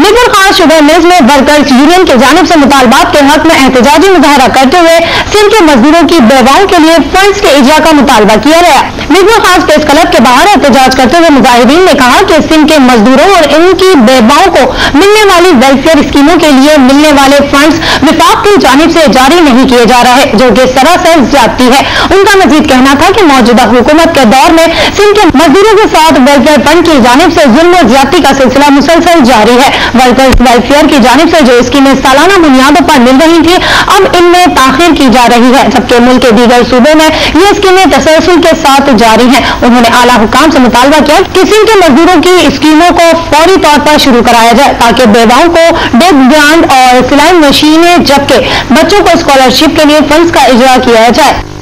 Nagar Khan sugar mills میں workers union کی جانب سے مطالبات کے حق میں احتجاجی مظاہرہ کرتے ہوئے سندھ کے مزدوروں کی بیواؤں کے لیے فنڈز کے اجرا کا مطالبہ کیا گیا۔ نگل خان پریس کلب کے باہر احتجاج کرتے ہوئے مظاہرین نے کہا کہ سندھ کے مزدوروں اور ان کی بیواؤں کو ملنے والی ویلفیئر اسکیموں کے لیے ملنے والے فنڈز وفاق کی جانب سے جاری نہیں کیے جا رہے، جو کہ سراسر زیادتی ہے۔ ان کا مزید کہنا تھا کہ موجودہ حکومت کے دور میں سندھ کے مزدوروں کے ساتھ ویلفیئر فنڈ کی جانب سے ظلم و زیادتی کا سلسلہ مسلسل جاری ہے۔ ورکرز ویلفیئر کی جانب سے جو اسکیمیں سالانہ بنیادوں پر مل رہی تھی، اب ان میں تاخیر کی جا رہی ہے۔ جبکہ ملک کے دیگر صوبوں میں یہ اسکیمیں تسلسل کے ساتھ جاری ہیں۔ انہوں نے اعلیٰ حکام سے مطالبہ کیا کہ سندھ کے مزدوروں کی اسکیموں کو فوری طور پر شروع کرایا جائے تاکہ بیواؤں کو ڈیپ برانڈ اور سلائی مشینیں جبکہ بچوں کو اسکالرشپ کے لیے فنڈز کا اجرا کیا جائے۔